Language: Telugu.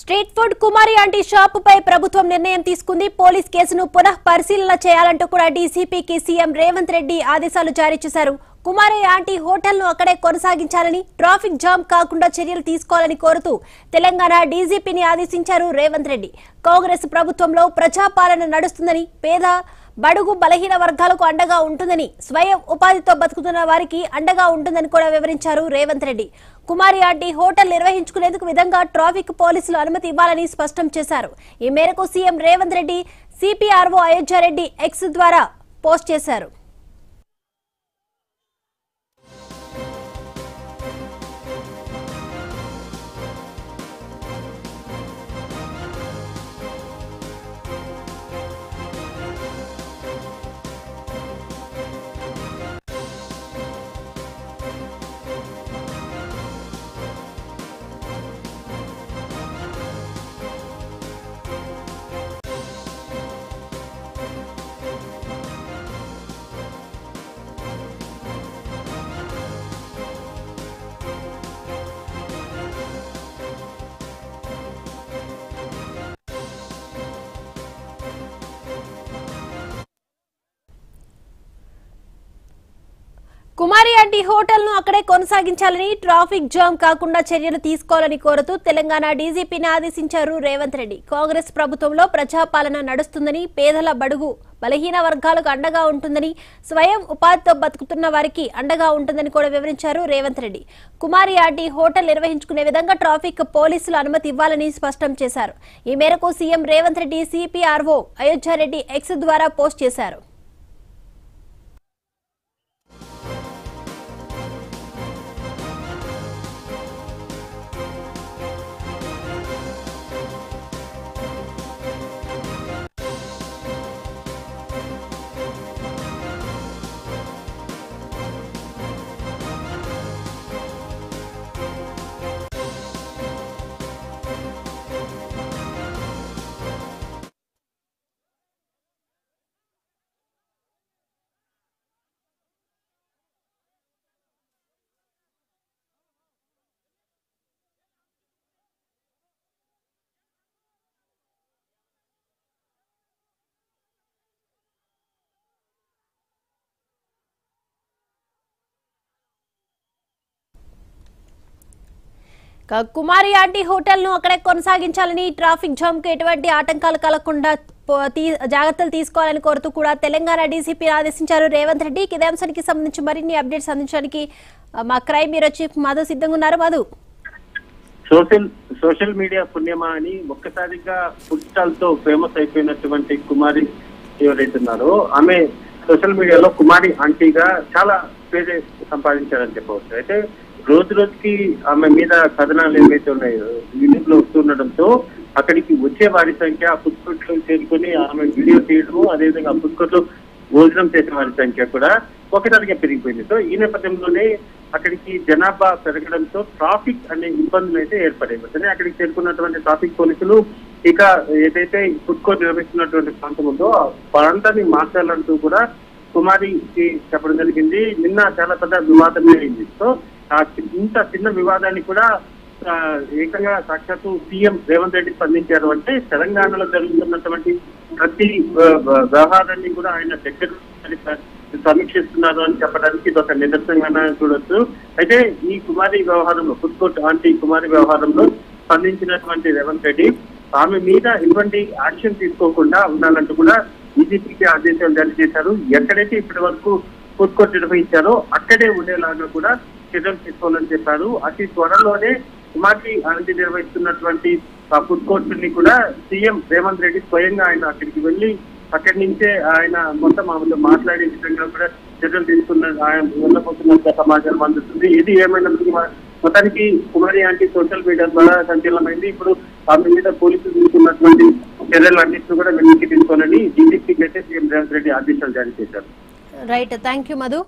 స్ట్రీట్ ఫుడ్ కుమారి ఆంటీ షాపుపై ప్రభుత్వం నిర్ణయం తీసుకుంది. పోలీస్ కేసును పునః పరిశీలన చేయాలంటూ కూడా డీసీపీకి సీఎం రేవంత్ రెడ్డి ఆదేశాలు జారీ చేశారు. కుమారి ఆంటీ హోటల్ను అక్కడే కొనసాగించాలని ట్రాఫిక్ జామ్ కాకుండా చర్యలు తీసుకోవాలని కోరుతూ తెలంగాణ డీజీపీని ఆదేశించారు రేవంత్ రెడ్డి. కాంగ్రెస్ ప్రభుత్వంలో ప్రజాపాలన నడుస్తుందని పేద బడుగు బలహీన వర్గాలకు అండగా ఉంటుందని స్వయం ఉపాధితో బతుకుతున్న వారికి అండగా ఉంటుందని కూడా వివరించారు రేవంత్ రెడ్డి. కుమారి ఆంటీ హోటల్ నిర్వహించుకునేందుకు విధంగా ట్రాఫిక్ పోలీసులు అనుమతి ఇవ్వాలని స్పష్టం చేశారు. ఈ మేరకు CM Revanth Reddy CPRO Ayodhya Reddy X ద్వారా పోస్ట్ చేశారు. కుమారి ఆంటీ హోటల్ను అక్కడే కొనసాగించాలని ట్రాఫిక్ జామ్ కాకుండా చర్యలు తీసుకోవాలని కోరుతూ తెలంగాణ డీజీపీని ఆదేశించారు రేవంత్ రెడ్డి. కాంగ్రెస్ ప్రభుత్వంలో ప్రజాపాలన నడుస్తుందని పేదల బడుగు బలహీన వర్గాలకు అండగా ఉంటుందని స్వయం ఉపాధితో బతుకుతున్న వారికి అండగా ఉంటుందని కూడా వివరించారు రేవంత్ రెడ్డి. కుమారి ఆంటీ హోటల్ నిర్వహించుకునే విధంగా ట్రాఫిక్ పోలీసులు అనుమతి ఇవ్వాలని స్పష్టం చేశారు. ఈ మేరకు CM Revanth Reddy CPRO Ayodhya Reddy X ద్వారా పోస్ట్ చేశారు. కుమారి ఆంటీ హోటల్ను అక్కడే కొనసాగించాలని ట్రాఫిక్ జామ్కు ఎటువంటి ఆటంకాలు కలగకుండా జాగ్రత్తలు తీసుకోవాలని కోరుతూ కూడా తెలంగాణ డీసీపీ ఆదేశించారు. రేవంత్ రెడ్డి ఇదే అంశానికి సంబంధించి మరిన్ని అప్డేట్స్ అందించడానికి మా క్రైమ్ బ్యూరో చీఫ్ మధు సిద్ధంగా ఉన్నారు. మధు సోషల్ సోషల్ మీడియా పుణ్యమా అని ఒక్కసారిగా ఫుడ్ స్టాల్తో ఫేమస్ అయిపోయినటువంటి కుమారి ఎవరైతే ఉన్నారో ఆమె సోషల్ మీడియాలో కుమారి ఆంటీగా చాలా పేరు సంపాదించారని చెప్పవచ్చు. అయితే రోజు రోజుకి ఆమె మీద కథనాలు ఏవైతే ఉన్నాయో యూట్యూబ్లో వస్తుండడంతో అక్కడికి వచ్చే వారి సంఖ్య ఫుడ్లో చేరుకొని ఆమె వీడియో తీయడము అదేవిధంగా ఫుడ్లో భోజనం చేసే వారి సంఖ్య కూడా ఒకసారిగా పెరిగిపోయింది. సో ఈ నేపథ్యంలోనే అక్కడికి జనాభా పెరగడంతో ట్రాఫిక్ అనే ఇబ్బందులు అయితే ఏర్పడాయి వెంటనే అక్కడికి చేరుకున్నటువంటి ట్రాఫిక్ పోలీసులు ఇక ఏదైతే ఫుడ్ కోర్ట్ నిర్వహిస్తున్నటువంటి ప్రాంతం ఉందో ఆ ప్రాంతాన్ని మార్చాలంటూ కూడా కుమారికి చెప్పడం జరిగింది. నిన్న చాలా పెద్ద వివాదమే అయింది. సో ఇంత చిన్న వివాదాన్ని కూడా ఏకంగా సాక్షాత్తు సీఎం రేవంత్ రెడ్డి స్పందించారు అంటే తెలంగాణలో జరుగుతున్నటువంటి ప్రతి వ్యవహారాన్ని కూడా ఆయన దగ్గర సమీక్షిస్తున్నారు అని చెప్పడానికి ఇది ఒక నిదర్శనంగా చూడొచ్చు. అయితే ఈ కుమారి వ్యవహారంలో ఫుడ్ కోర్ట్ ఆంటీ కుమారి వ్యవహారంలో స్పందించినటువంటి రేవంత్ రెడ్డి ఆమె మీద ఎటువంటి యాక్షన్ తీసుకోకుండా ఉండాలంటూ కూడా డీజీపీకి ఆదేశాలు జారీ చేశారు. ఎక్కడైతే ఇప్పటి వరకు ఫుడ్ కోర్ట్ నిర్వహించారో అక్కడే ఉండేలాగా కూడా చర్యలు తీసుకోవాలని చెప్పారు. అతి త్వరలోనే కుమారి అనంతి నిర్వహిస్తున్నటువంటి ఫుడ్ కోర్ట్ని కూడా సీఎం రేవంత్ రెడ్డి స్వయంగా ఆయన అక్కడికి వెళ్ళి అక్కడి నుంచే ఆయన మొత్తం ఆమెతో మాట్లాడే విధంగా కూడా చర్యలు తీసుకున్న ఆయన వెళ్ళబోతున్నట్టుగా సమాచారం అందుతుంది. ఇది ఏమైనప్పటికీ మొత్తానికి కుమారి ఆంటీ సోషల్ మీడియా ద్వారా సంచలనమైంది. ఇప్పుడు ఆమె మీద పోలీసులు తీసుకున్నటువంటి చర్యలు అన్నింటినీ కూడా వెనక్కి తీసుకోవాలని డీజీపీకి అయితే సీఎం రేవంత్ రెడ్డి ఆదేశాలు జారీ చేశారు. Right thank you Madhu